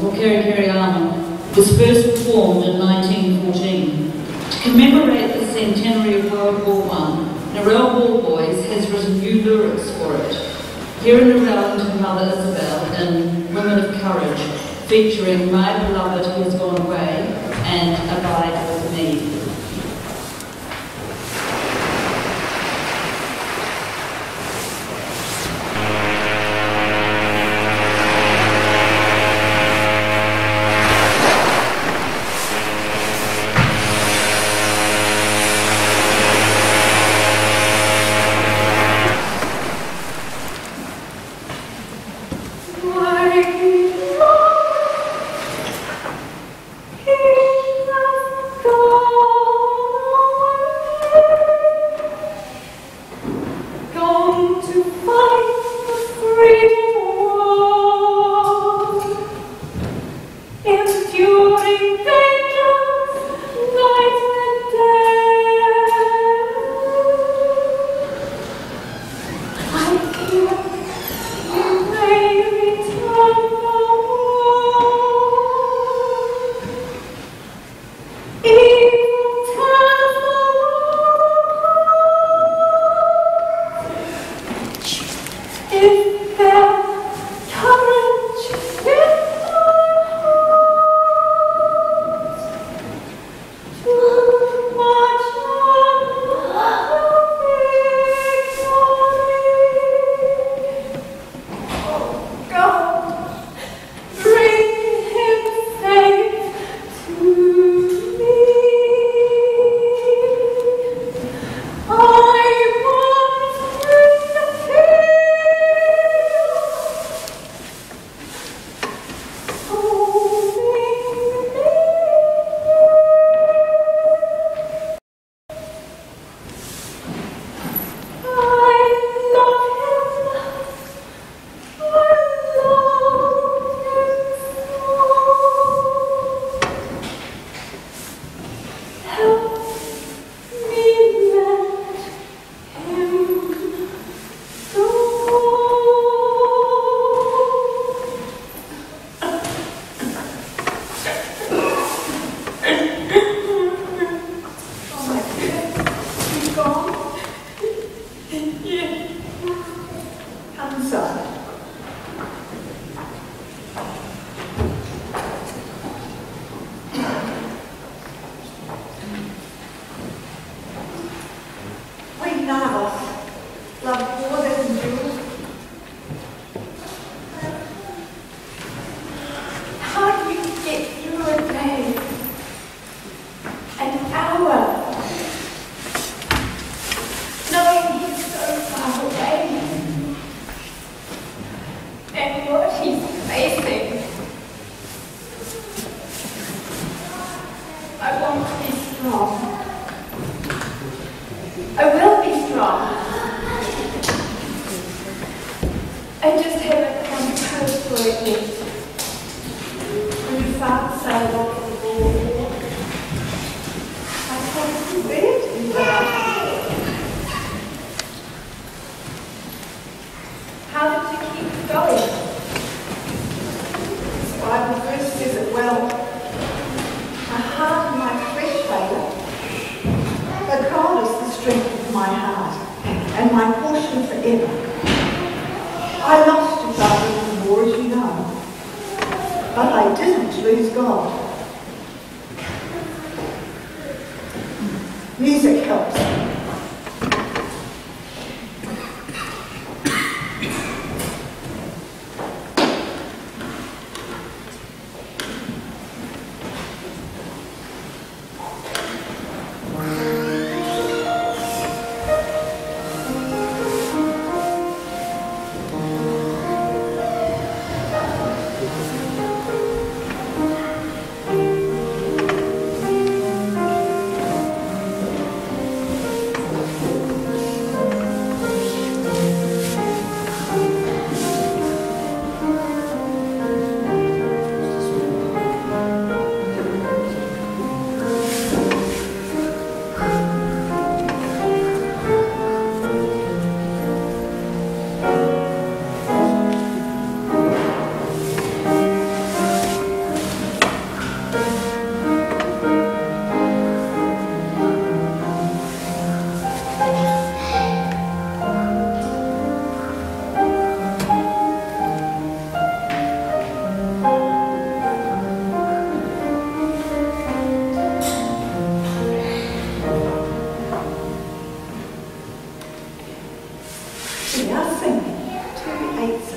Pokarekare Ana was first performed in 1914. To commemorate the centenary of World War One, Narelle Worboys has written new lyrics for it. Here in Narelle to Mother Isabel in Women of Courage, featuring My Beloved Who Has Gone Away and Abide With Me. I just haven't come close for it yet. When you found sidewalk of the wall, I thought you it How did you keep going? Bible verse says it well. My heart and my flesh fail, but God is the strength of my heart and my portion forever. I lost you, Father, in the war, as you know, but I didn't lose God. Music helps. nothing. 287.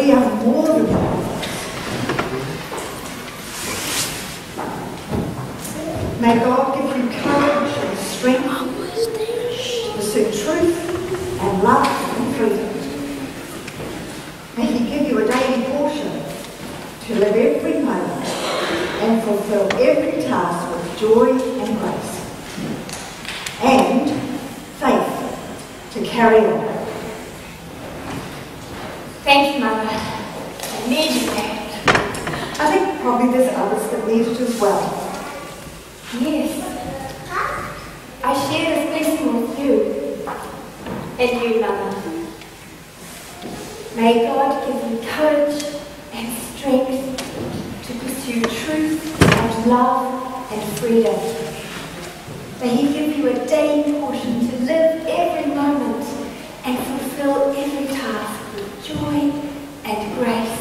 we are more than that. May God give you courage and strength to pursue truth and love and freedom. May He give you a daily portion to live every moment and fulfill every task with joy and grace. And faith to carry on. Thank you, Mother. I needed that. I think probably there's others that need it as well. Yes. I share this blessing with you. And you, Mother. May God give you courage and strength to pursue truth and love and freedom. May He give you a daily portion to live every moment and fulfill every task with joy and grace.